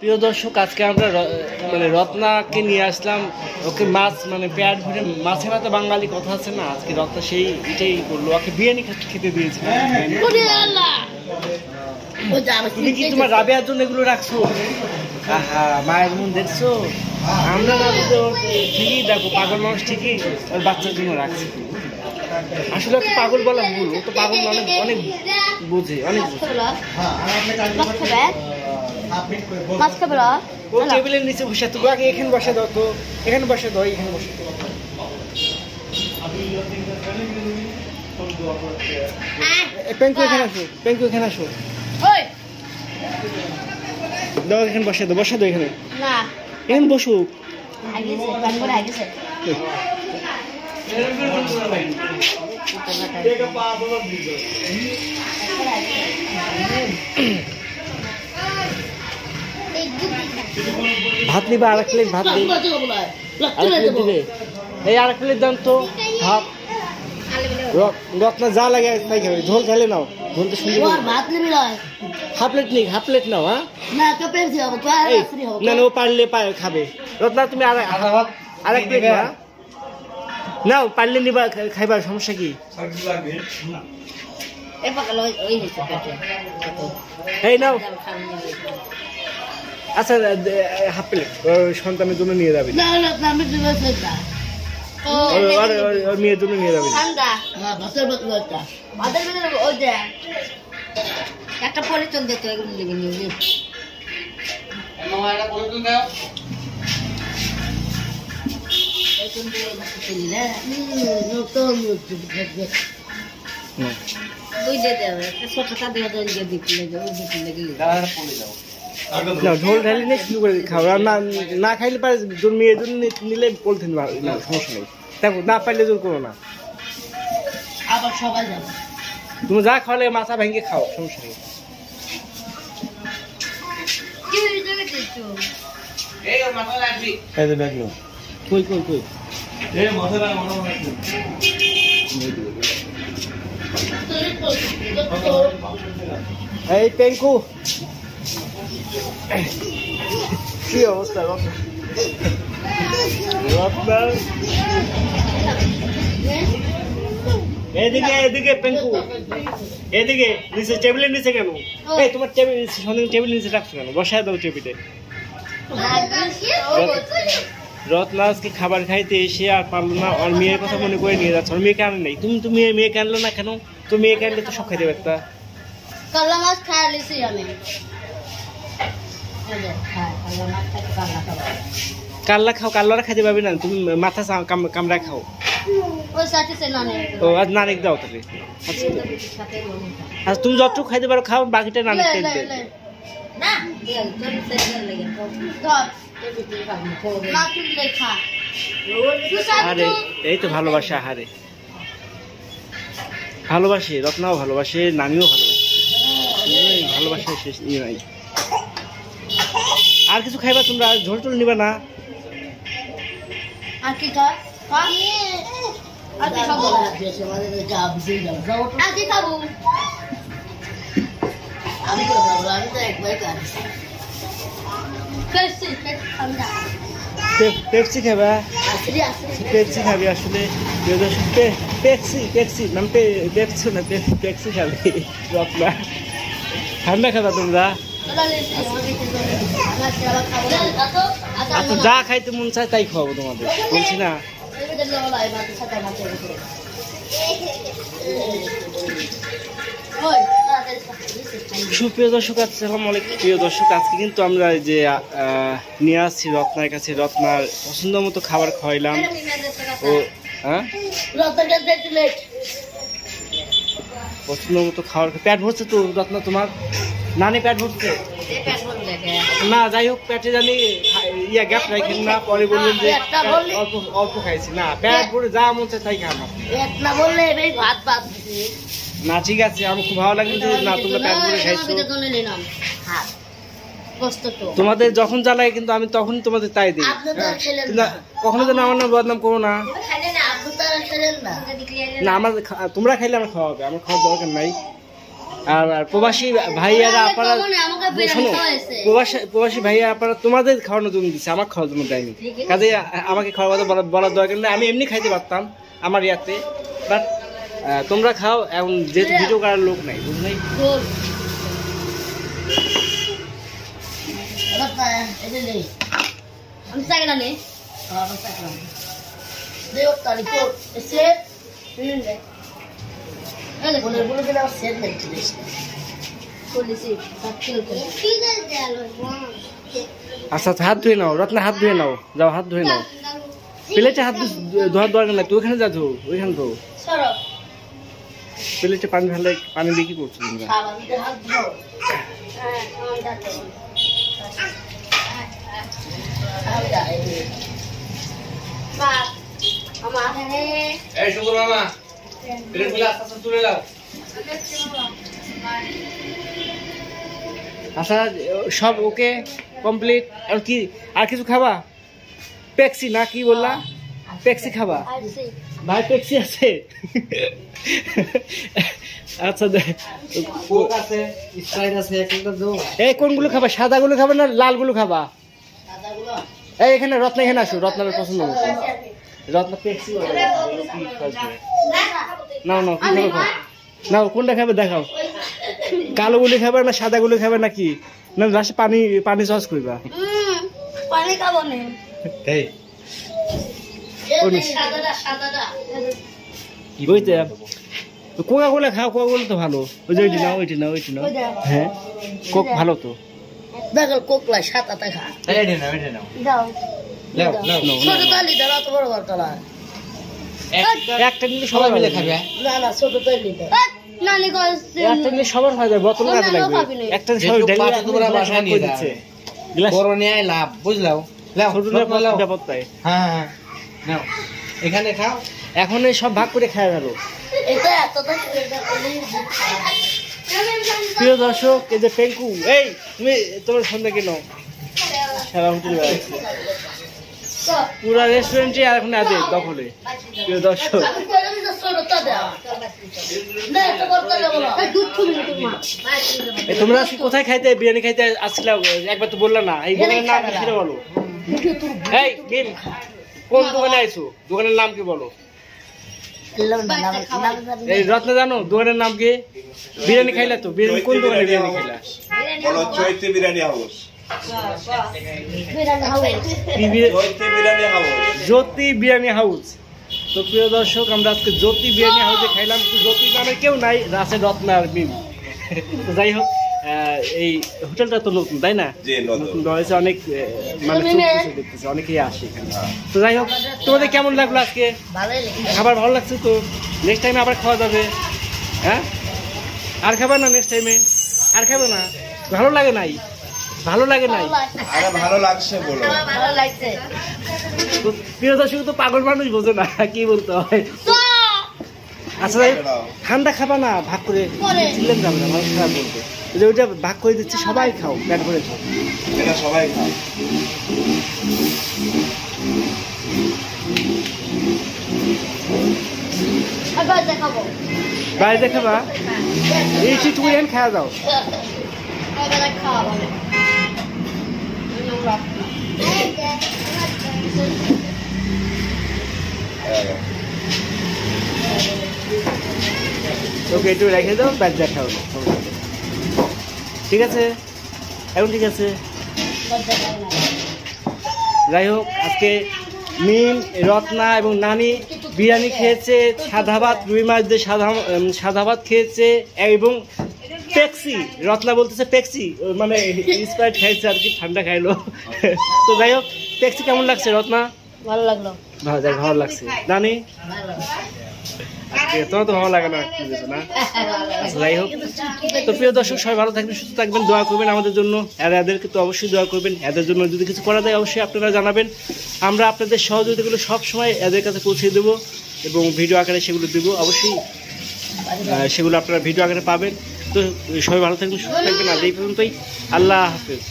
প্রিয় দর্শক, আজকে আমরা মানে রত্নাকে নিয়ে আসলাম। ওকে মাছ মানে পেট ভরে মাছে ভাতে বাঙালি কথা আছে না? আজকে রত্না সেই এটাই করল ওকে বিরিয়ানি খেতে দিয়েছিলাম তুমি কি তোমার রাবেয়ার জন্য এগুলো রাখছো? আহা, মায়ের মন দেখছ? আমরা না ওর ঠিকই দেখো, পাগল মানুষ ঠিকই ওর বাচ্চার জন্য রাখছে। আসলে ওকে পাগল বলা ভুল, ও তো পাগল অনেক অনেক বোঝে অনেক বোঝে। মাছ খাবে ও টেবিলের নিচে বসে তুমি আগে এখানে বসে দাও তো। এখানে বসে দাও এখানে বসে দাও। পেঙ্কু এখানে আসো পেঙ্কু এখানে আসো। দাও এখানে বসে দাও বসে দাও এখানে। না। এখানে বসো। আগেছে ভাত নিবে আর এক প্লেট ভাত দিই আর প্লেট দিবে। এই আর এক প্লেট দাম তো ভাত। রত্না যা লাগে তাই খাবে। ঝোল খেলে নাও ঝোল তো সুন্দর ভাত নিবি হাফ প্লেট নেই হাফ প্লেট নাও হ্যাঁ? না তো পেন্সি হবে তো আর হবে। না ও পারলে পায় খাবে। রত্না তুমি আর আর এক প্লেট না নাও। পারলে নিবা খাইবার সমস্যা কি? এ পাকালো ওই হইছে পেটে। এই নাও। আচ্ছা হাফ প্লেট। সন্তানের জন্য নিয়ে যাবে। না না না আমি দিবে সেটা ও ওর- ওর- ওর- ওর মেয়ের জন্য নিয়ে যাবে। হ্যাঁ একটা পরিচয় দিত এগুলো লিখে নিয়ে হুম। ওই যে দেবে একটা ছোটটা দিয়ে দেন যে দিলে যে ওই দিলে লেগে। না ঝোল ঢালি নিয়ে শুরু করে খাও আর না না খাইলে পারে মেয়ের জন্য নি- নিলে বলতেন না সমস্যা নেই। দেখো না পারলে জোর করো না। আবার সবাই যাবে। তুমি যা খাওয়ালে মাথা ভেঙে খাও সমস্যা নেই। কি গেছে এই যে কই কই কই? এই পেঙ্কু। কি অবস্থা রত্না রত্না এদিকে এদিকে পেঙ্কু। এদিকে নিচে টেবিলের নিচে কেন? এই তোমার টেবিল সন্ধ্যে টেবিল নিচে রাখছো কেন? বসায় দাও টেবিলে। রত্না আজকে খাবার খাইতে এসে আর পারল না ওর মেয়ের কথা মনে করে নিয়ে যাচ্ছে। ওর মেয়েকে আনে নাই। তুমি তুমি মেয়ে মেয়েকে আনলো না কেন? তো মেয়েকে আনলে তো সব খাইতে পারতা। খায় লিছি আমি। কাল্লা কাল্লা খাও কাল্লারা খাইতে পারবে না তুমি মাথা কামড়া খাও। ও আজ নানিক দাও তাহলে। আচ্ছা। আর তুমি যতটুকু খাইতে পারো খাও বাকিটা নানিক তেল আরে এই তো ভালোবাসা আহারে। ভালোবাসে রত্নাও ভালোবাসে নানিও ভালোবাসে। ভালোবাসা শেষ নিয়ে নাই। আর কিছু খাইবা তোমরা? ঝোল টোল নিবা না? আর কি? আর কি খাব? পেপসি, পেপসি খাবি পেপসি খাবা। পেপসি আসলে। Pepsi Pepsi. নাম পেপসি না পেপসি খাবে। ঠান্ডা খাবা তোমরা। খাব আচ্ছা যা খাইতে মন চায় তাই খাওয়াবো তোমাদের। বলছি না। সুপ্রিয় দর্শক আছে আসসালামু অনেক প্রিয় দর্শক, আজকে কিন্তু আমরা যে নিয়ে আসছি রত্নার কাছে। রত্নার পছন্দ মতো খাবার খাওয়াইলাম। ও হ্যাঁ। পছন্দ মতো খাওয়ার পেট ভরছে তো রত্না তোমার নানি পেট ভরছে। না যাই হোক পেটে জানি ইয়া গ্যাপ রাখেন না পরে বলবেন যে অল্প অল্প খাইছি না পেট ভরে যা মন চায় তাই খান না বললে এই ভাত ভাত না ঠিক আছে আমার খুব ভালো লাগে যে না তোমরা পেট ভরে খাইছো। তোমাদের যখন জ্বালায় কিন্তু আমি তখনই তোমাদের তাই দিই হ্যাঁ। কখনো যেন আমার নাম বদনাম করো না না। না আমার খা- তোমরা খাইলে আমার খাওয়া হবে আমার খাওয়ার দরকার নাই। আর প্রবাসী ভাইয়ারা আপনারা শোনো প্রবাসী প্রবাসী ভাইয়া আপনারা তোমাদের খাওয়ানোর জন্য দিচ্ছে আমার খাওয়ার জন্য দেয়নি। কাজে আমাকে খাওয়ার কথা বলার দরকার নেই। আমি এমনি খাইতে পারতাম আমার ইয়াতে বাট তোমরা খাও এখন যেহেতু ভিডিও করার লোক নাই বুঝলি। আমি চাকরা চল্লিশে, সাত কিলো করে। আচ্ছা হাত ধুয়ে নাও রত্না হাত ধুয়ে নাও। যাও হাত ধুয়ে নাও। প্লেটে হাত ধোয়ার দরকার নাই তুই ওখানে যা ধো ওইখানে ধো। প্লেটে পানি ঢালে পানি দিয়ে কি করছ তোমরা? হাত এই শুকুর মামা প্লেটগুলো আস্তে আস্তে তুলে দাও। আচ্ছা সব ওকে কমপ্লিট আর কি আর কিছু খাবা? পেক্সি না কি বললা? পেক্সি খাবা? ভাই পেক্সি আছে। আচ্ছা কোক আছে স্প্রাইট আছে এই কোনগুলো খাবা? সাদাগুলো খাবা না লালগুলো খাবা? এই এখানে রত্না এখানে আসো রত্নার পছন্দ। মতো রত্না নাও নাও কি খাবে? খাও নাও কোনটা খাবে দেখাও। কালো গুলি খাবে না সাদা গুলি খাবে নাকি? না লাস্টে পানি পানি সস করবা পানি খাব না। এই। কোন? সাদাটা সাদাটা। বুঝতে কোকা কোলা খাও কোকা কোলা তো ভালো। ওই যে ওইটি নাও ওইটি নাও ওইটি নাও। হ্যাঁ? কোক ভালো তো। দেখো কোকলা সাদাটা খা। এই এটা নাও এটা নাও দাও। লাও লাও নাও, ছোট নাও, নাও। তালি দাও অত বড় বড় তালা একটা নিলে সবাই মিলে খাবে না না ছোট তালি দাও। নানি কইছে একটা নিলে সবার হয়ে যাবে বোতল কাজে লাগবে। একটা সবাই ডেলি পারো তোমরা বাসায় নিয়ে দিচ্ছে বড় নিয়ে লাভ বুঝলাও? লাও ছোট ছোট লাও নিরাপদ তাই হ্যাঁ হ্যাঁ নাও। এখানে খাও। এখন এই সব ভাগ করে খাওয়া গেল এটা প্রিয় দর্শক এই যে পেঙ্কু এই তুমি তোমার সন্ধ্যা কেন সারা হোটেল পুরা রেস্টুরেন্টে আর এখন আগে দখলে। প্রিয় দর্শক। তোমরা কোথায় খাইতে? বিরিয়ানি খাইতে আসছিলে? একবার তো বললা না। এই দোকানের নাম কি বলো। এই, মিম, কোন দোকানে আইছো? দোকানের নাম কি বলো? এই, রত্ন জানো? দোকানের নাম কি? বিরিয়ানি খাইলা তো? বিরিয়ানি কোন দোকানে বিরিয়ানি খাইলা? বিরিয়ানি হাউস। জ্যোতি বিরিয়ানি হাউস। তো প্রিয় দর্শক আমরা আজকে জ্যোতি বিরিয়ানি হাউসে খাইলাম। তো জ্যোতি নামে কেউ নাই রাসে রত্না আর মিম। তো যাই হোক এই হোটেলটা তো নতুন তাই না? নতুন। রয়েছে অনেক মানে দেখতেছে অনেকেই আসে এখানে। তো যাই হোক তোমাদের কেমন লাগল আজকে? খাবার ভালো লাগছে তো? নেক্সট টাইমে আবার খাওয়া যাবে। হ্যাঁ? আর খাবে না নেক্সট টাইমে আর খাবে না? ভালো লাগে নাই? ভালো লাগে নাই? আরে ভালো লাগছে বলো। ভালো লাগছে। তো প্রিয় দর্শক তো পাগল মানুষ বোঝে না কি বলতে হয়? আচ্ছা হোক, ঠান্ডা খাবা না ভাগ করে পরে। চিল্লেন যাবে না মানুষ খারাপ বলবে। যে ওইটা ভাগ করে দিচ্ছে সবাই খাও প্যাট করে খাও। এটা সবাই খাও। এবার বাইরে খাবা এই চিটুকুরি হেন খাওয়া দাও। এবার খাওয়াবো ওকে, একটু রেখে দাও ব্যাট দেখা হলো। ঠিক আছে? এখন ঠিক আছে? যাই হোক, আজকে মিম, রত্না এবং নানি বিরিয়ানি খেয়েছে সাদা ভাত রুই মাছ দিয়ে সাদা সাদা ভাত খেয়েছে এবং পেক্সি রত্না বলতেছে পেক্সি মানে স্প্রাইট খাইছে আর কি ঠান্ডা খাইলো। তো যাই হোক পেক্সি কেমন লাগছে রত্না? ভালো লাগল। ভালো যাক ভালো লাগছে। নানি? তোমার তো ভালো লাগে না না? আচ্ছা, যাই হোক। তো প্রিয় দর্শক সবাই ভালো থাকবেন সুস্থ থাকবেন দোয়া করবেন আমাদের জন্য। আর এদেরকে তো অবশ্যই দোয়া করবেন। এদের জন্য যদি কিছু করা যায় অবশ্যই আপনারা জানাবেন। আমরা আপনাদের সহযোগিতাগুলো সব সময় এদের কাছে পৌঁছে দেবো এবং ভিডিও আকারে সেগুলো দেবো। অবশ্যই সেগুলো আপনারা ভিডিও আকারে পাবেন। তো সবাই ভালো থাকবেন সুস্থ থাকবেন। আজ এই পর্যন্তই। আল্লাহ হাফেজ।